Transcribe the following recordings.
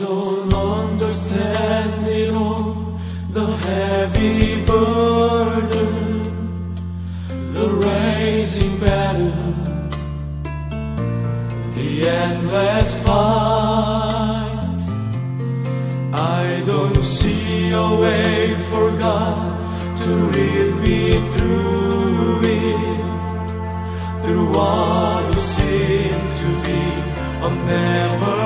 don't understand it all The heavy burden The raging battle The endless fight. I don't see a way for God To lead me through it. Through what seems to be a never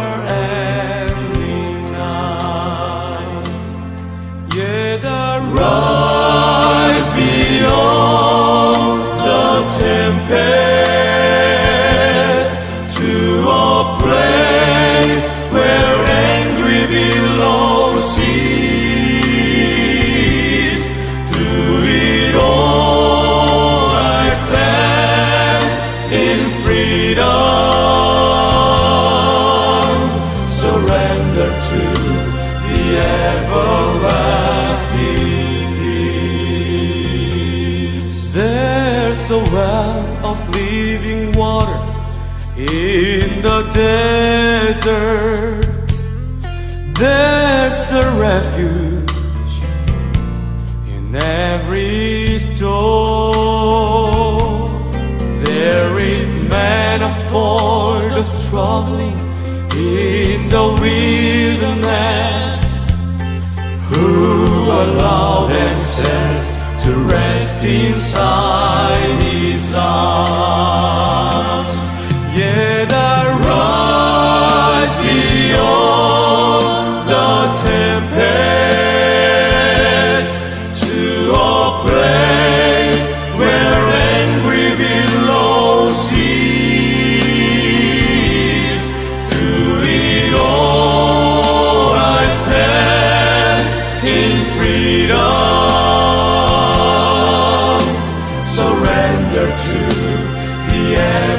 a well of living water in the desert. There's a refuge in every storm. There is manna for the struggling in the wilderness who allow themselves to rest inside. yeah.